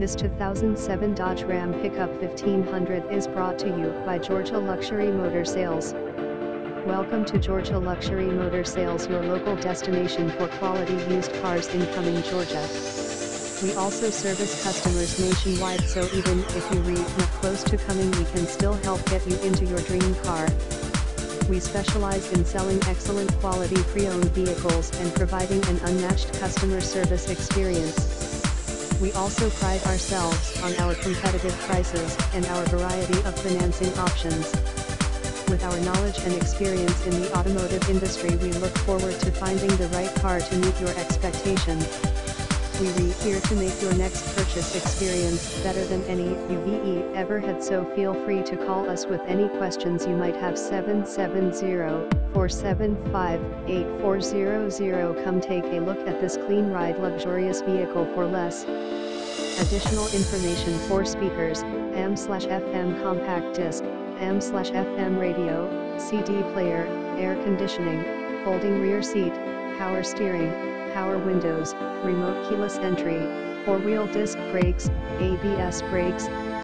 This 2007 Dodge Ram Pickup 1500 is brought to you by Georgia Luxury Motor Sales. Welcome to Georgia Luxury Motor Sales, your local destination for quality used cars in Cumming, Georgia. We also service customers nationwide so even if you read not close to Cumming we can still help get you into your dream car. We specialize in selling excellent quality pre-owned vehicles and providing an unmatched customer service experience. We also pride ourselves on our competitive prices and our variety of financing options. With our knowledge and experience in the automotive industry we look forward to finding the right car to meet your expectation. We are here to make your next purchase experience better than any you've ever had. So feel free to call us with any questions you might have. 770-475-8400 come take a look at this clean ride luxurious vehicle for less. Additional information for speakers, AM slash FM compact disc, AM slash FM radio, CD player, air conditioning, folding rear seat, power steering, power windows, remote keyless entry, four-wheel disc brakes, ABS brakes,